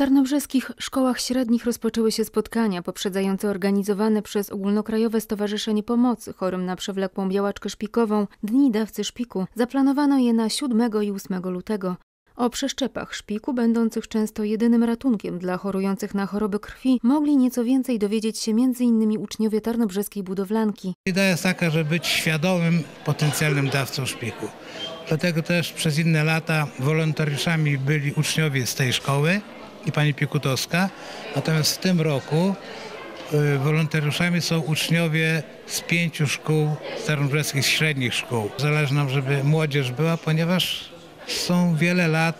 tarnobrzeskich szkołach średnich rozpoczęły się spotkania poprzedzające organizowane przez Ogólnokrajowe Stowarzyszenie Pomocy chorym na przewlekłą białaczkę szpikową Dni Dawcy Szpiku. Zaplanowano je na 7 i 8 lutego. O przeszczepach szpiku, będących często jedynym ratunkiem dla chorujących na choroby krwi, mogli nieco więcej dowiedzieć się m.in. uczniowie tarnobrzeskiej budowlanki. Idea jest taka, żeby być świadomym potencjalnym dawcą szpiku. Dlatego też przez inne lata wolontariuszami byli uczniowie z tej szkoły i pani Piekutowska. Natomiast w tym roku y, wolontariuszami są uczniowie z pięciu szkół tarnobreskich średnich szkół. Zależy nam, żeby młodzież była, ponieważ są wiele lat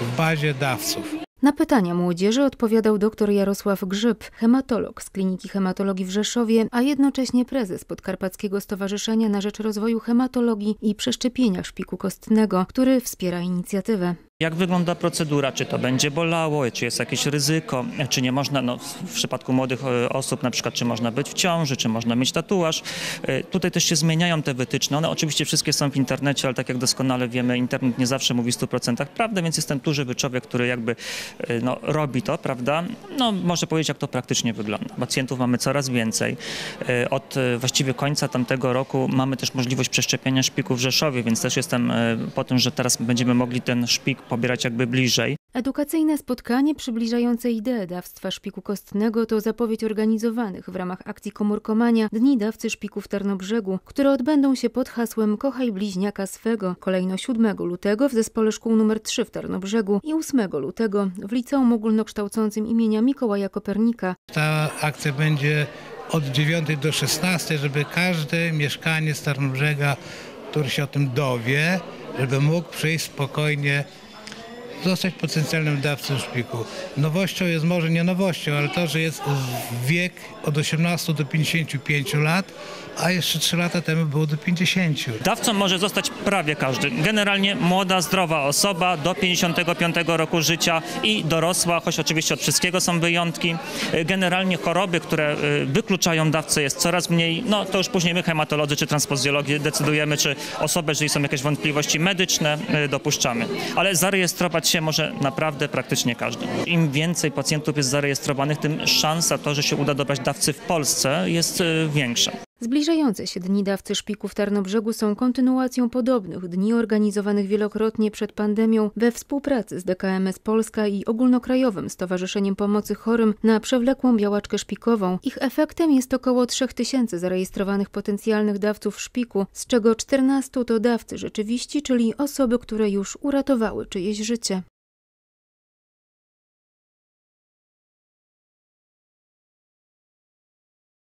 w bazie dawców. Na pytania młodzieży odpowiadał dr Jarosław Grzyb, hematolog z Kliniki Hematologii w Rzeszowie, a jednocześnie prezes Podkarpackiego Stowarzyszenia na Rzecz Rozwoju Hematologii i Przeszczepienia Szpiku Kostnego, który wspiera inicjatywę. Jak wygląda procedura? Czy to będzie bolało? Czy jest jakieś ryzyko? Czy nie można, no, w przypadku młodych e, osób na przykład, czy można być w ciąży, czy można mieć tatuaż? E, Tutaj też się zmieniają te wytyczne. One oczywiście wszystkie są w internecie, ale tak jak doskonale wiemy, internet nie zawsze mówi w 100% prawdę, więc jest ten tu żywy człowiek, który jakby e, no, robi to, prawda? No, może powiedzieć, jak to praktycznie wygląda. Pacjentów mamy coraz więcej. Od właściwie końca tamtego roku mamy też możliwość przeszczepienia szpiku w Rzeszowie, więc też jestem po tym, że teraz będziemy mogli ten szpik pobierać jakby bliżej. Edukacyjne spotkanie przybliżające ideę dawstwa szpiku kostnego to zapowiedź organizowanych w ramach akcji Komórkomania Dni Dawcy Szpiku w Tarnobrzegu, które odbędą się pod hasłem Kochaj bliźniaka swego, kolejno 7 lutego w Zespole Szkół nr 3 w Tarnobrzegu i 8 lutego w Liceum Ogólnokształcącym imienia Mikołaja Kopernika. Ta akcja będzie od 9 do 16, żeby każdy mieszkaniec Tarnobrzega, który się o tym dowie, żeby mógł przyjść spokojnie zostać potencjalnym dawcą szpiku. Nowością jest może nie nowością, ale to, że jest wiek od 18 do 55 lat, a jeszcze 3 lata temu było do 50. Dawcą może zostać prawie każdy. Generalnie młoda, zdrowa osoba do 55 roku życia i dorosła, choć oczywiście od wszystkiego są wyjątki. Generalnie choroby, które y, wykluczają dawcę jest coraz mniej. No to już później my hematolodzy czy transfuzjologii decydujemy, czy osobę, jeżeli są jakieś wątpliwości medyczne, y, dopuszczamy. Ale zarejestrować się może naprawdę praktycznie każdy. Im więcej pacjentów jest zarejestrowanych, tym szansa to, że się uda dobrać dawcy w Polsce jest y, większa. Zbliżające się Dni Dawcy Szpiku w Tarnobrzegu są kontynuacją podobnych dni organizowanych wielokrotnie przed pandemią we współpracy z DKMS Polska i Ogólnokrajowym Stowarzyszeniem Pomocy Chorym na przewlekłą białaczkę szpikową. Ich efektem jest około 3000 zarejestrowanych potencjalnych dawców szpiku, z czego 14 to dawcy rzeczywiści, czyli osoby, które już uratowały czyjeś życie.